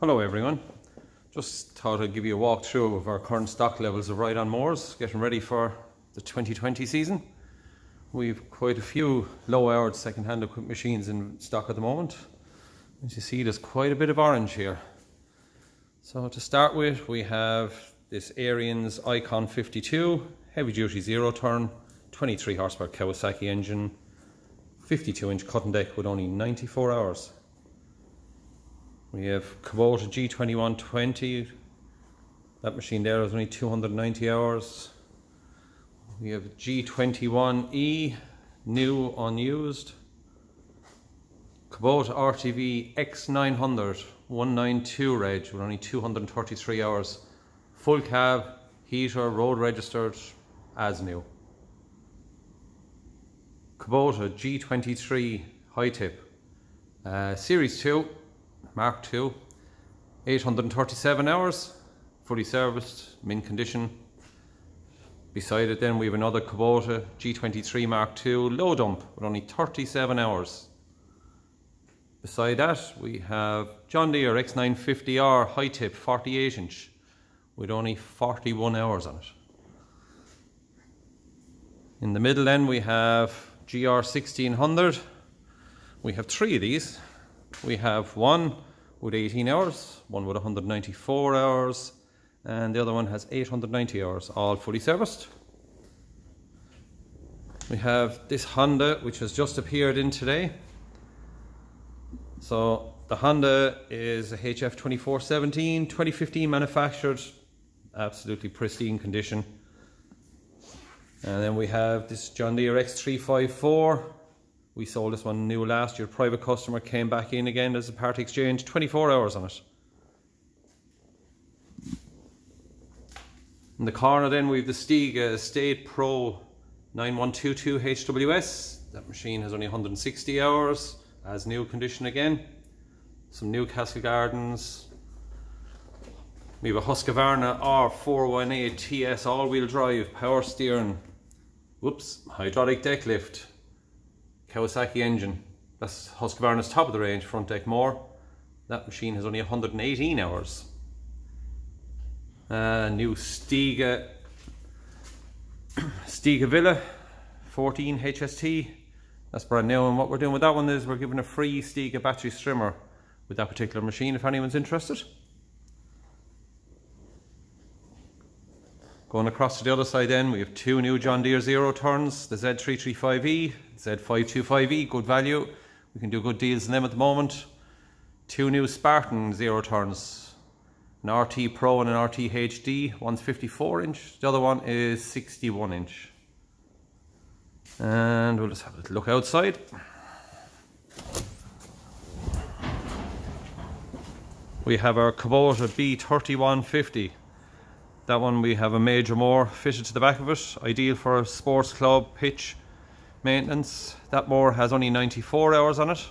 Hello everyone. Just thought I'd give you a walkthrough of our current stock levels of ride-on mowers, getting ready for the 2020 season. We've quite a few low-hour second-hand equipment machines in stock at the moment. As you see, there's quite a bit of orange here. So to start with, we have this Ariens Icon 52, heavy-duty zero-turn, 23 horsepower Kawasaki engine, 52 inch cutting deck with only 94 hours. We have Kubota G2120. That machine there is only 290 hours. We have G21E, new, unused. Kubota RTV X900, 192 reg with only 233 hours. Full cab, heater, road registered, as new. Kubota G23 high tip, uh, Series 2, Mark II, 837 hours, fully serviced, mint condition. Beside it then we have another Kubota G23 Mark II low dump with only 37 hours. Beside that we have John Deere X950R high tip 48 inch with only 41 hours on it. In the middle then we have GR 1600. We have three of these. We have one with 18 hours, one with 194 hours, and the other one has 890 hours, all fully serviced. We have this Honda, which has just appeared in today. So the Honda is a HF 2417, 2015 manufactured, absolutely pristine condition. And then we have this John Deere X354, we sold this one new last year. Private customer came back in again as a part exchange, 24 hours on it. In the corner then we have the Stiga Estate uh, Pro 9122 HWS. That machine has only 160 hours as new condition again. Some Newcastle Gardens. We have a Husqvarna R418 TS all-wheel drive, power steering, whoops, hydraulic deck lift, Kawasaki engine. That's Husqvarna's top of the range front deck mower. That machine has only 118 hours. Uh, new Stiga Stiga Villa 14 HST. That's brand new and what we're doing with that one is we're giving a free Stiga battery strimmer with that particular machine if anyone's interested. Going across to the other side then, we have two new John Deere Zero turns, the Z335E, Z525E, good value. We can do good deals in them at the moment. Two new Spartan Zero turns, an RT Pro and an RT HD. One's 54 inch, the other one is 61 inch. And we'll just have a look outside. We have our Kubota B3150. That one we have a major mower fitted to the back of it, ideal for a sports club, pitch, maintenance. That mower has only 94 hours on it.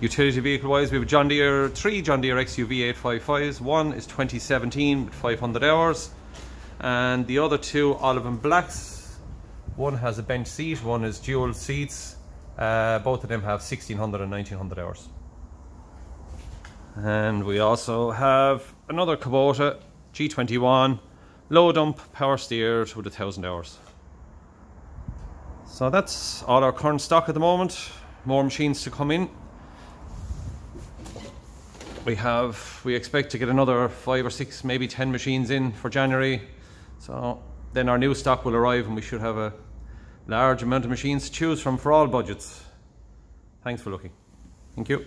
Utility vehicle wise, we have John Deere, three John Deere XUV 855s. One is 2017 with 500 hours, and the other two olive and blacks. One has a bench seat, one is dual seats. Uh, both of them have 1600 and 1900 hours. And we also have another Kubota G21 low dump power steered with a thousand hours. So that's all our current stock at the moment. More machines to come in. We have, we expect to get another five or six, maybe 10 machines in for January. So then our new stock will arrive and we should have a large amount of machines to choose from for all budgets. Thanks for looking. Thank you.